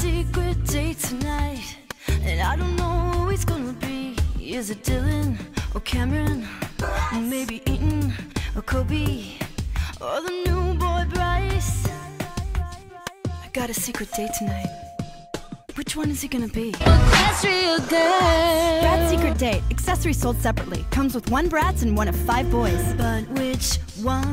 secret date tonight, and I don't know who it's gonna be. Is it Dylan or Cameron? Or maybe Eitan or Koby? Or the new boy Bryce? I got a secret date tonight. Which one is he gonna be? That's girl. Bratz Secret Date. accessory sold separately. Comes with one Bratz and one of five boys. But which one?